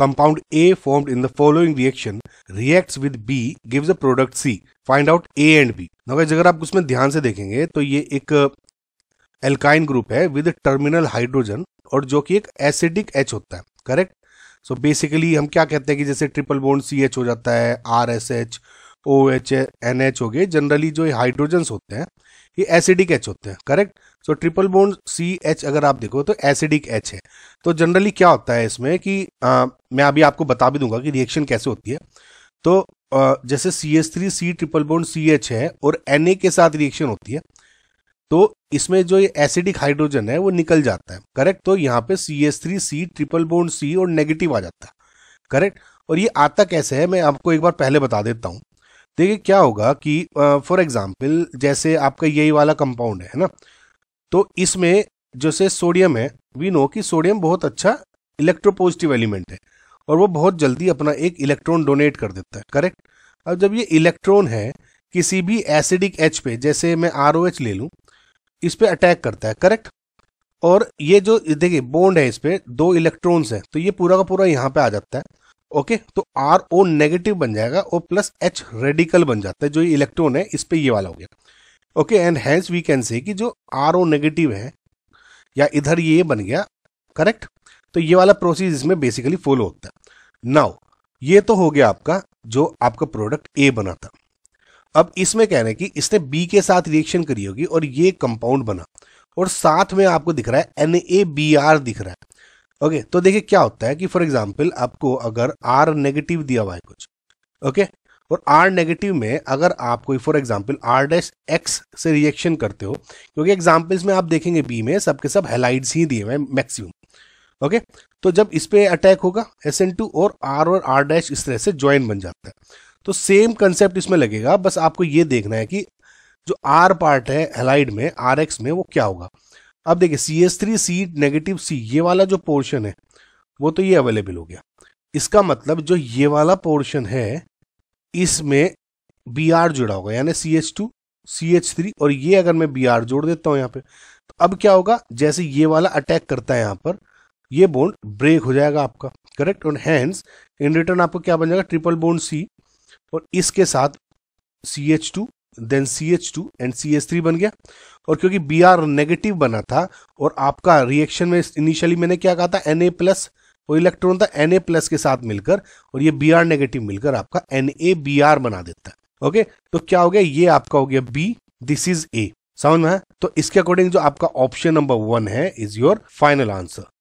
compound A formed in the following reaction reacts with B, gives a product C. Find out A and B. Now guys, अगर आप उसमें ध्यान से देखेंगे तो ये एक एल्काइन ग्रुप है विद टर्मिनल हाइड्रोजन और जो कि एक एसिडिक एच होता है करेक्ट सो बेसिकली हम क्या कहते हैं कि जैसे ट्रिपल बोन्ड सी एच हो जाता है R S H O H N H हो गए जनरली जो हाइड्रोजन्स होते हैं, ये एसिडिक एच होते हैं correct so triple bond C H अगर आप देखो तो एसिडिक एच है। तो जनरली क्या होता है इसमें कि आ, मैं अभी आपको बता भी दूँगा कि रिएक्शन कैसे होती है। तो आ, जैसे C S three C triple bond C H है और एन ए के साथ रिएक्शन होती है तो इसमें जो ये एसिडिक हाइड्रोजन है वो निकल जाता है। करेक्ट तो यहाँ पे C S three C triple bond C और नेगेटिव आ जाता है। करेक्ट और ये आता कैसे है? मैं आपको एक बार पहले बता देता हूँ। देखिए क्या होगा कि फॉर एग्ज़ाम्पल जैसे आपका यही वाला कंपाउंड है ना? तो इसमें जैसे सोडियम है वी नो कि सोडियम बहुत अच्छा इलेक्ट्रोपॉजिटिव एलिमेंट है और वो बहुत जल्दी अपना एक इलेक्ट्रॉन डोनेट कर देता है करेक्ट अब जब ये इलेक्ट्रॉन है, किसी भी एसिडिक एच पे, जैसे मैं आरओएच ले लूँ, इस पे अटैक करता है करेक्ट और ये जो, देखिए बॉन्ड है इस पे, दो इलेक्ट्रॉन्स हैं तो ये पूरा का पूरा यहाँ पे आ जाता है ओके तो आर ओ नेगेटिव बन जाएगा, और प्लस एच रेडिकल बन जाता है, जो ये इलेक्ट्रॉन है, इस पर ये वाला हो गया। Okay and hence we can say कि जो आर ओ नेगेटिव है, या इधर ये बन गया करेक्ट तो ये वाला प्रोसेस इसमें बेसिकली फॉलो होता है। नाउ ये तो हो गया आपका, जो आपका प्रोडक्ट ए बना था। अब इसमें कह रहे हैं कि इसने बी के साथ रिएक्शन करी होगी और ये कंपाउंड बना। और साथ में आपको दिख रहा है एन ए बी आर दिख रहा है। ओके तो देखिए क्या होता है कि फॉर एग्ज़ाम्पल आपको अगर आर नेगेटिव दिया हुआ है कुछ ओके और आर नेगेटिव में अगर आप कोई for example R dash X से रिएक्शन करते हो, क्योंकि एग्जाम्पल्स में आप देखेंगे बी में सबके सब हेलाइड्स ही दिए हुए मैक्सिमम ओके तो जब इस पे अटैक होगा एस एन टू और आर और आर डैश इस तरह से ज्वाइन बन जाता है। तो सेम कंसेप्ट इसमें लगेगा, बस आपको ये देखना है कि जो आर पार्ट है हेलाइड में आर एक्स में, वो क्या होगा। अब देखिए C S three C negative C ये वाला जो पोर्शन है, वो तो ये अवेलेबल हो गया। इसका मतलब जो ये वाला पोर्शन है इसमें बी आर जुड़ा होगा, यानी C H two C H three और ये अगर मैं बी आर जोड़ देता हूँ यहाँ पे तो अब क्या होगा, जैसे ये वाला अटैक करता है यहाँ पर, ये बोन्ड ब्रेक हो जाएगा आपका करेक्ट और हैंस इन रिटर्न आपको क्या बन जाएगा ट्रिपल बोन्ड सी और इसके साथ C H two then C H two and C H three बन गया। और क्योंकि बी आर नेगेटिव बना था, और आपका रिएक्शन में इनिशियली मैंने क्या कहा था एन ए प्लस वो इलेक्ट्रॉन था एन ए प्लस के साथ मिलकर, और ये बी आर नेगेटिव मिलकर आपका एन बना देता है। ओके तो क्या हो गया? ये आपका हो गया बी दिस इज़ ए समझ में तो इसके अकॉर्डिंग जो आपका ऑप्शन नंबर वन है इज़ योर फाइनल आंसर